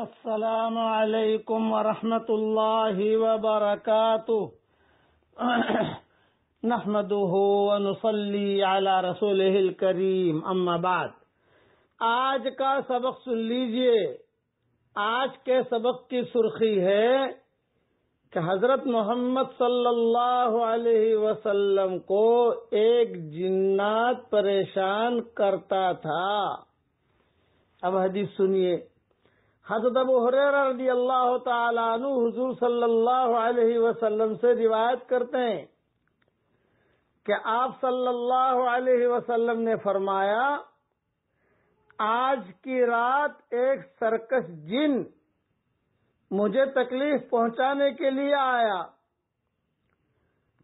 السلام علیکم ورحمۃ اللہ وبرکاتہ۔ نحمده ونصلي على رسوله الكريم اما بعد۔ آج کا سبق سن لیجیے۔ آج کے سبق کی سرخی ہے کہ حضرت محمد صلی اللہ علیہ وسلم کو ایک جنات پریشان کرتا تھا۔ اب حدیث سنیے۔ حضرت ابو حریر رضی اللہ تعالیٰ عنہ حضور صلی اللہ علیہ وسلم سے روایت کرتے ہیں کہ آپ صلی اللہ علیہ وسلم نے فرمایا، آج کی رات ایک سرکش جن مجھے تکلیف پہنچانے کے لیے آیا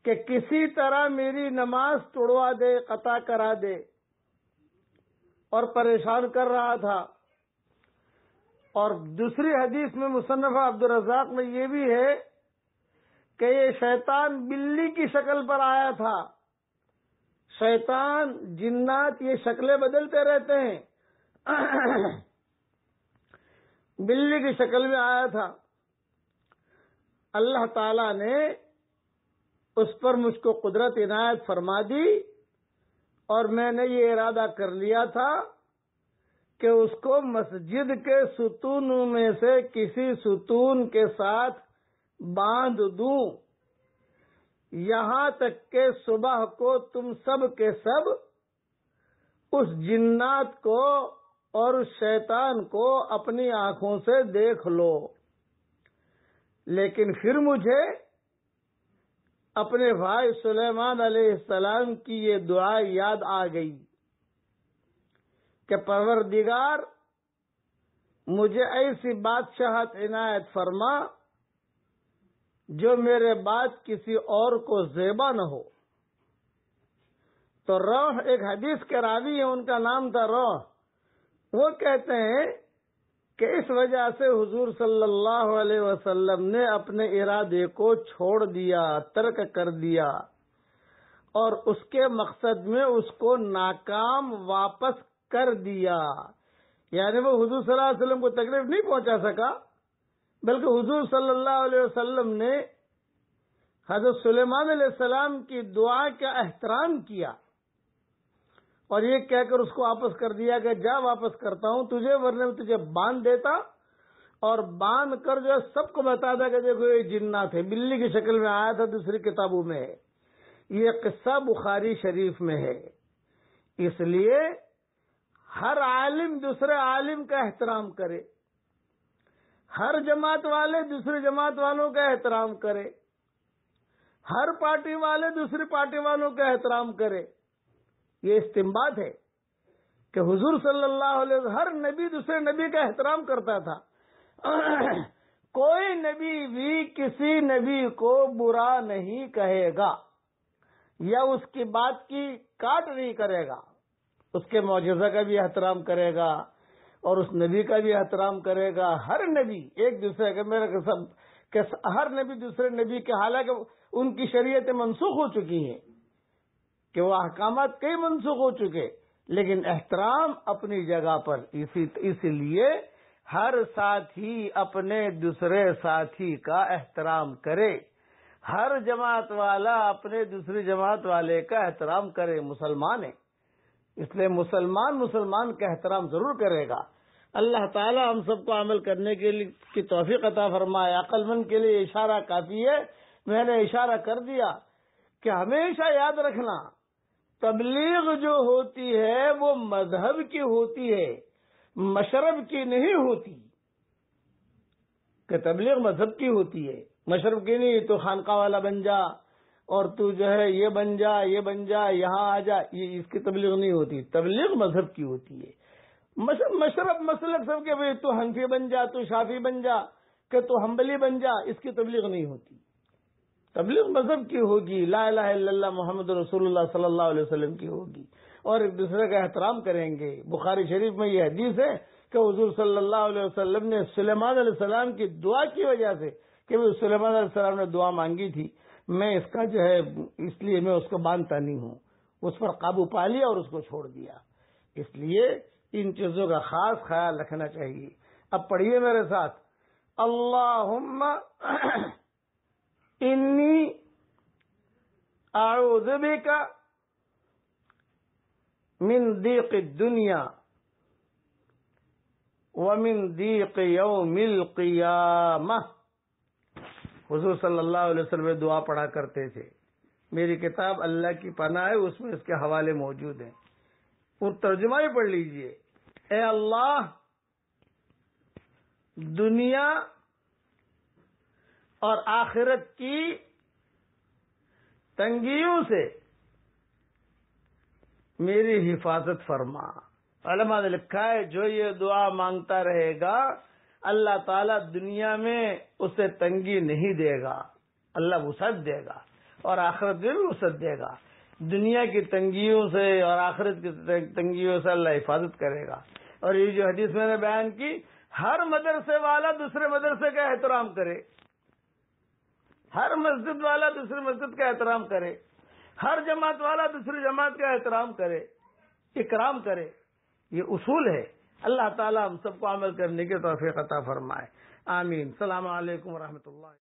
کہ کسی طرح میری نماز توڑوا دے، قطع کرا دے اور پریشان کر رہا تھا۔ اور دوسری حدیث میں مصنفہ عبد الرزاق میں یہ بھی ہے کہ یہ شیطان بلی کی شکل پر آیا تھا۔ شیطان، جنات یہ شکلیں بدلتے رہتے ہیں۔ بلی کی شکل میں آیا تھا۔ اللہ تعالی نے اس پر مجھ کو قدرت عنایت فرما دی اور میں نے یہ ارادہ کر لیا تھا کہ اس کو مسجد کے ستونوں میں سے کسی ستون کے ساتھ باندھ دوں۔ یہاں تک کہ صبح کو تم سب کے سب اس جنات کو اور اس شیطان کو اپنی آنکھوں سے دیکھ لو۔ لیکن پھر مجھے اپنے بھائی سلیمان علیہ السلام کی یہ دعا یاد آ گئی۔ کہ پروردگار مجھے ایسی بادشاہت عنایت فرما جو میرے بعد کسی اور کو زیبا نہ ہو۔ تو روح، ایک حدیث کے راوی ہے ان کا نام تھا روح۔ وہ کہتے ہیں کہ اس وجہ سے حضور صلی اللہ علیہ وسلم نے اپنے ارادے کو چھوڑ دیا، ترک کر دیا اور اس کے مقصد میں اس کو ناکام واپس کر دیا۔ یعنی وہ حضور صلی اللہ علیہ وسلم کو تکلیف نہیں پہنچا سکا، بلکہ حضور صلی اللہ علیہ وسلم نے حضرت سلیمان علیہ السلام کی دعا کا احترام کیا۔ اور یہ کہہ کر اس کو واپس کر دیا کہ جا واپس کرتا ہوں تجھے، ورنہ میں تجھے باندھ دیتا۔ اور باندھ کر جو ہے سب کو بتا دیا کہ دیکھو یہ جنات ہے بلی کی شکل میں آیا تھا، دوسری کتابوں میں یہ قصہ بخاری شریف میں ہے۔ اس لیے ہر عالم دوسرے عالم کا احترام کرے ہر جماعت والے دوسری جماعت والوں کا احترام کرے ہر پارٹی والے دوسری پارٹی والوں کا احترام کرے یہ استمباد ہے کہ حضور صلی اللہ علیہ وسلم ہر نبی دوسرے نبی کا احترام کرتا تھا کوئی نبی بھی کسی نبی کو برا نہیں کہے گا یا اس کی بات کی کاٹ نہیں کرے گا اس کے معجزہ کا بھی احترام کرے گا اور اس نبی کا بھی احترام کرے گا۔ ہر نبی ایک دوسرے کا میرا سب ہر نبی دوسرے نبی کے، حالانکہ ان کی شریعتیں منسوخ ہو چکی ہیں کہ وہ احکامات کئی منسوخ ہو چکے، لیکن احترام اپنی جگہ پر، اسی اسی لیے ہر ساتھی اپنے دوسرے ساتھی کا احترام کرے۔ ہر جماعت والا اپنے دوسری جماعت والے کا احترام کرے، مسلمان ہے اس لیے مسلمان مسلمان کا احترام ضرور کرے گا۔ اللہ تعالی ہم سب کو عمل کرنے کے لیے کی توفیق عطا فرمائے۔ عقل مند کے لیے اشارہ کافی ہے۔ میں نے اشارہ کر دیا کہ ہمیشہ یاد رکھنا، تبلیغ جو ہوتی ہے وہ مذہب کی ہوتی ہے، مشرب کی نہیں ہوتی۔ کہ تبلیغ مذہب کی ہوتی ہے۔ مشرب کی نہیں تو خانقاہ والا بن جا۔ اور تو جو ہے یہ بن جا، یہ بن جا، یہاں آ جا، یہ اس کی تبلیغ نہیں ہوتی، تبلیغ مذہب کی ہوتی ہے۔ مشرف مسلک سب کے بھائی، تو حنفی بن جا، تو شافی بن جا، کہ تو ہمبلی بن جا، اس کی تبلیغ نہیں ہوتی۔ تبلیغ مذہب کی ہوگی، لا الہ الا اللہ محمد رسول اللہ صلی اللہ علیہ وسلم کی ہوگی۔ اور ایک دوسرے کا احترام کریں گے۔ بخاری شریف میں یہ حدیث ہے کہ حضور صلی اللہ علیہ وسلم نے سلیمان علیہ السلام کی دعا کی وجہ سے کہ سلیمان علیہ السلام نے دعا مانگی تھی۔ میں اس کا جو ہے، اس لیے میں اس کو باندھتا نہیں ہوں۔ اس پر قابو پا لیا اور اس کو چھوڑ دیا۔ اس لیے ان چیزوں کا خاص خیال رکھنا چاہیے۔ اب پڑھیے میرے ساتھ۔ اللہ انی اعوذ بک من دیق الدنیا ومن دیق یوم القیامہ۔ حضور صلی اللہ علیہ وسلم دعا پڑھا کرتے تھے۔ میری کتاب اللہ کی پناہ ہے، اس میں اس کے حوالے موجود ہیں۔ وہ ترجمہ ہی پڑھ لیجیے۔ اے اللہ، دنیا اور آخرت کی تنگیوں سے میری حفاظت فرما۔ علماء نے لکھا ہے، جو یہ دعا مانگتا رہے گا اللہ تعالیٰ دنیا میں اسے تنگی نہیں دے گا، اللہ وسعت دے گا اور آخرت میں بھی وسعت دے گا۔ دنیا کی تنگیوں سے اور آخرت کی تنگیوں سے اللہ حفاظت کرے گا۔ اور یہ جو حدیث میں نے بیان کی، ہر مدرسے والا دوسرے مدرسے کا احترام کرے۔ ہر مسجد والا دوسری مسجد کا احترام کرے۔ ہر جماعت والا دوسری جماعت کا احترام کرے، اکرام کرے۔ یہ اصول ہے۔ اللہ تعالیٰ ہم سب کو عمل کرنے کے توفیق عطا فرمائے۔ آمین۔ السلام علیکم و اللہ۔